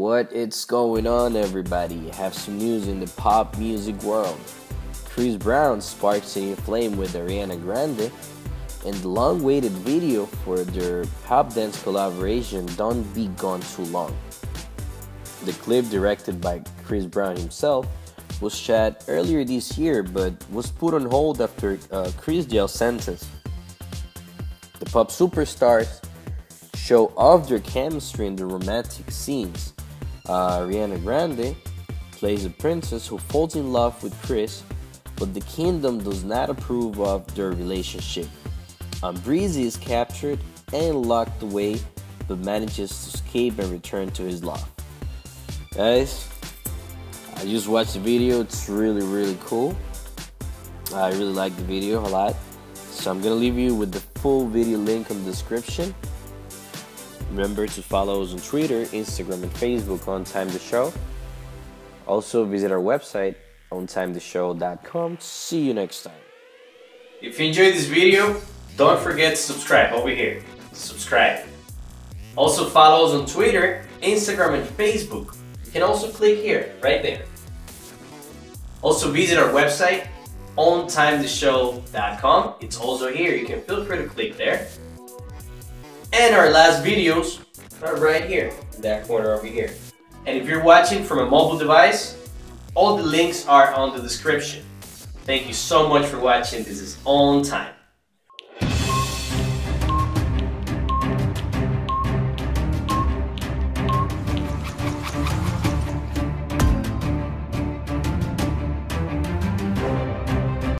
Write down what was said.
What is going on, everybody? Have some news in the pop music world. Chris Brown sparks a new flame with Ariana Grande, and the long awaited video for their pop dance collaboration Don't Be Gone Too Long. The clip, directed by Chris Brown himself, was shot earlier this year but was put on hold after uh, Chris jail sentence. The pop superstars show off their chemistry in the romantic scenes. Uh, Grande plays a princess who falls in love with Chris, but the kingdom does not approve of their relationship. Um, Breezy is captured and locked away, but manages to escape and return to his love. Guys, I just watched the video. It's really, really cool. I really like the video a lot. So I'm gonna leave you with the full video link in the description. Remember to follow us on Twitter, Instagram, and Facebook on Time the Show. Also visit our website ontimetheshow.com. See you next time. If you enjoyed this video, don't forget to subscribe over here. Subscribe. Also follow us on Twitter, Instagram, and Facebook. You can also click here, right there. Also visit our website, ontimetheshow.com. It's also here. You can feel free to click there. And our last videos are right here, in that corner over here. And if you're watching from a mobile device, all the links are on the description. Thank you so much for watching. This is On Time.